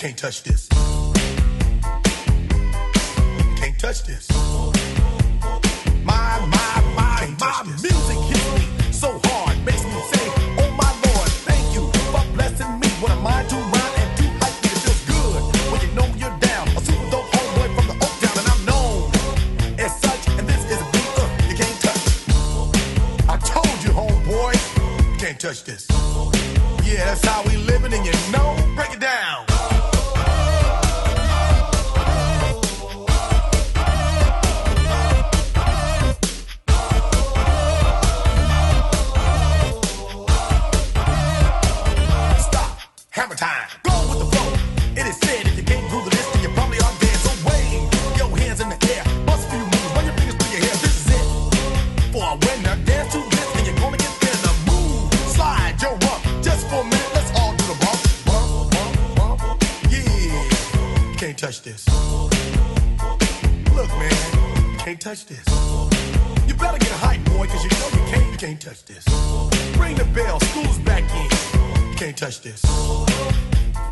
can't touch this. You can't touch this. My, my, my, my music hits me so hard, makes me say, Oh my Lord, thank you for blessing me. What am I to rhyme and hype me? It feels good when you know you're down. A super dope homeboy from the Oak Town, and I'm known as such. And this is a beat uh, you can't touch. I told you, homeboy, you can't touch this. Yeah, that's how we living, and you know, Hammer time. Go with the flow. It is said if you can't groove the list, then you probably are dead. So wave your hands in the air. Bust a few moves. Run your fingers through your hair. This is it. For a winner, dance to this, and you're gonna get in the move. Slide your rump. Just for a minute, let's all do the bump. Bump, bump, bump. Yeah. You can't touch this. Look, man. You can't touch this. You better get hype, boy, cause you know you can't, you can't touch this. Ring the bell, school's back in can't touch this.